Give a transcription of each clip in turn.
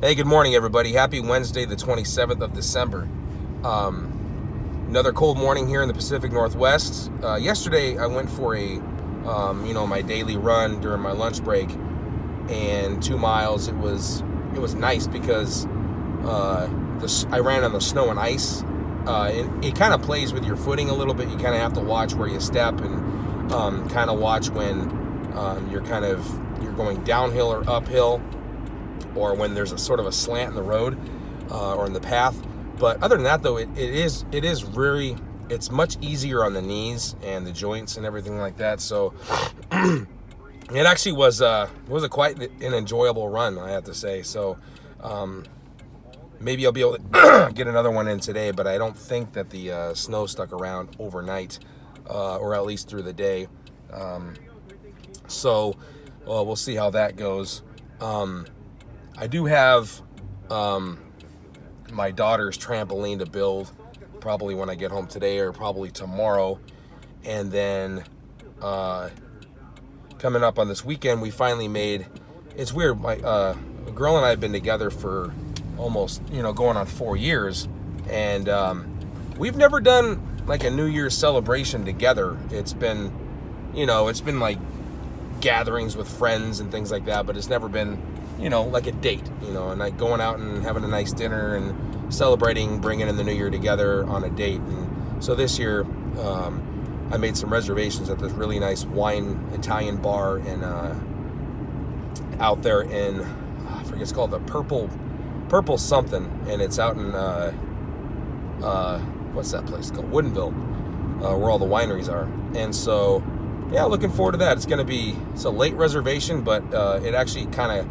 Hey, good morning, everybody. Happy Wednesday, the 27th of December. Um, another cold morning here in the Pacific Northwest. Uh, yesterday, I went for a, um, you know, my daily run during my lunch break, and two miles. It was it was nice because uh, the, I ran on the snow and ice. Uh, it, it kind of plays with your footing a little bit. You kind of have to watch where you step and um, kind of watch when um, you're kind of you're going downhill or uphill or when there's a sort of a slant in the road uh, or in the path. But other than that, though, it, it is it is really it's much easier on the knees and the joints and everything like that. So it actually was uh, was a quite an enjoyable run, I have to say. So um, maybe I'll be able to get another one in today, but I don't think that the uh, snow stuck around overnight uh, or at least through the day. Um, so well, we'll see how that goes. Um, I do have um, my daughter's trampoline to build probably when I get home today or probably tomorrow. And then uh, coming up on this weekend, we finally made it's weird. My uh, girl and I have been together for almost, you know, going on four years. And um, we've never done like a New Year's celebration together. It's been, you know, it's been like gatherings with friends and things like that, but it's never been you know, like a date, you know, and like going out and having a nice dinner and celebrating, bringing in the new year together on a date. And so this year, um, I made some reservations at this really nice wine Italian bar in uh, out there in I forget it's called the Purple Purple something, and it's out in uh, uh, what's that place called Woodinville, uh, where all the wineries are. And so, yeah, looking forward to that. It's going to be it's a late reservation, but uh, it actually kind of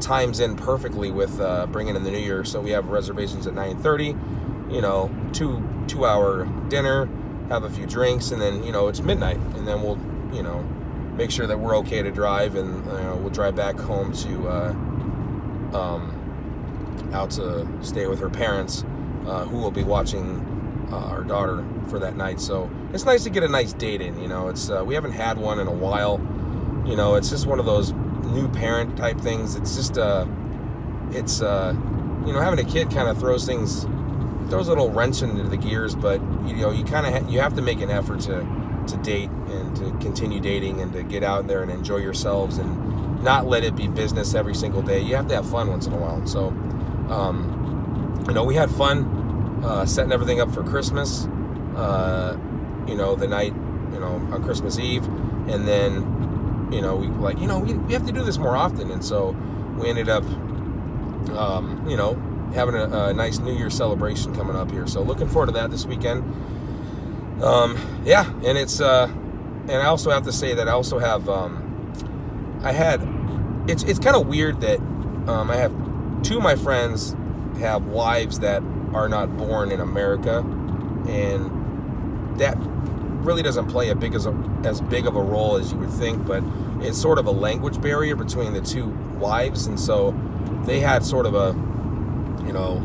times in perfectly with uh, bringing in the new year. So we have reservations at 9:30. You know, two two hour dinner, have a few drinks, and then you know it's midnight, and then we'll you know make sure that we're okay to drive, and we'll drive back home to uh, um, out to stay with her parents, uh, who will be watching uh, our daughter for that night. So it's nice to get a nice date in. You know, it's uh, we haven't had one in a while. You know, it's just one of those new parent type things. It's just uh, it's uh, you know, having a kid kind of throws things, throws a little wrench into the gears. But you know, you kind of ha- you have to make an effort to to date and to continue dating and to get out there and enjoy yourselves and not let it be business every single day. You have to have fun once in a while. And So, um, you know, we had fun uh, setting everything up for Christmas. Uh, you know, the night, you know, on Christmas Eve, and then you know, we like, you know, we, we have to do this more often. And so we ended up, um, you know, having a, a, nice New Year celebration coming up here. So looking forward to that this weekend. Um, yeah, and it's, uh, and I also have to say that I also have, um, I had, it's, it's kind of weird that um, I have two of my friends have wives that are not born in America. And that really doesn't play a big as a, as big of a role as you would think, but it's sort of a language barrier between the two wives, and so they had sort of a, you know,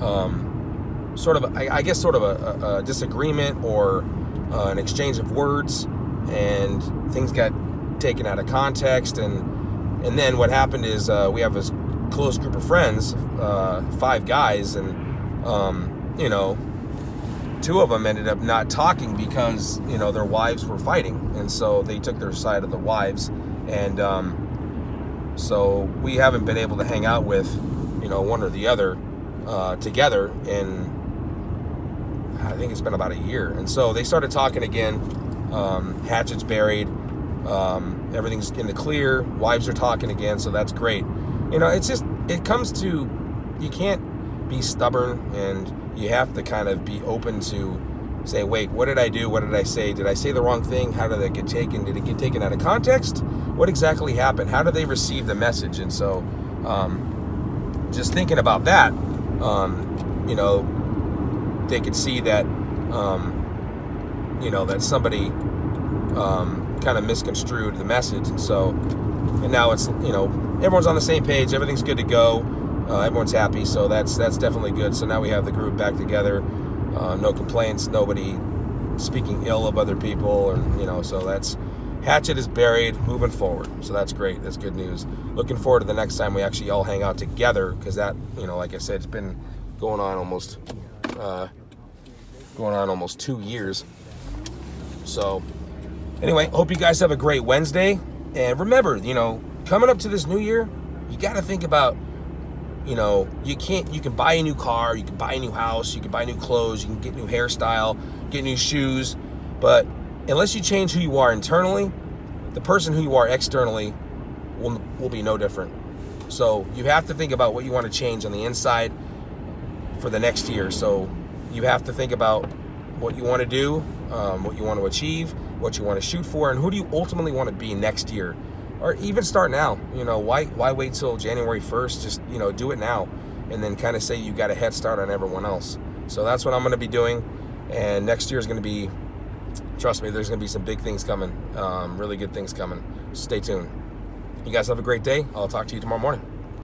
um, sort of I guess sort of a, a disagreement or uh, an exchange of words, and things got taken out of context, and and then what happened is uh, we have this close group of friends, uh, five guys, and um, you know two of them ended up not talking because you know their wives were fighting, and so they took their side of the wives, and um, so we haven't been able to hang out with you know one or the other uh, together in I think it's been about a year, and so they started talking again. Um, hatchets buried, um, everything's in the clear. Wives are talking again, so that's great. You know, it's just it comes to you can't be stubborn and you have to kind of be open to say, wait, what did I do? What did I say? Did I say the wrong thing? How did it get taken? Did it get taken out of context? What exactly happened? How did they receive the message? And so, um, just thinking about that, um, you know, they could see that, um, you know, that somebody um, kind of misconstrued the message. And so, and now it's, you know, everyone's on the same page, everything's good to go uh, everyone's happy, so that's that's definitely good. So now we have the group back together. Uh, no complaints, nobody speaking ill of other people, and you know, so that's hatchet is buried, moving forward. So that's great. That's good news. Looking forward to the next time we actually all hang out together because that, you know, like I said, it's been going on almost, uh, going on almost two years. So anyway, hope you guys have a great Wednesday. And remember, you know, coming up to this new year, you got to think about, you know, you can't, you can buy a new car, you can buy a new house, you can buy new clothes, you can get new hairstyle, get new shoes, but unless you change who you are internally, the person who you are externally will, will be no different. So you have to think about what you want to change on the inside for the next year. So you have to think about what you want to do, um, what you want to achieve, what you want to shoot for, and who do you ultimately want to be next year, or even start now. You know, why why wait till January 1st? Just you know, do it now, and then kind of say you got a head start on everyone else. So that's what I'm going to be doing, and next year is going to be trust me, there's going to be some big things coming, um, really good things coming. Stay tuned. You guys have a great day. I'll talk to you tomorrow morning.